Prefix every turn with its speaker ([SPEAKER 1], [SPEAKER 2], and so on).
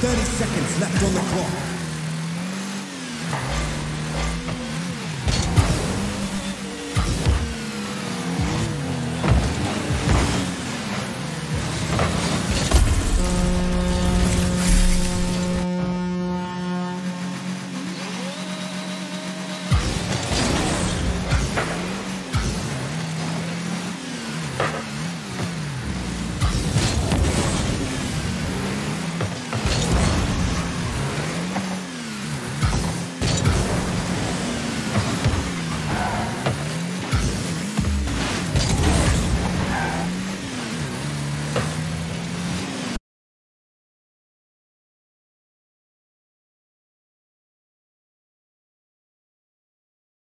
[SPEAKER 1] 30 seconds left on the clock.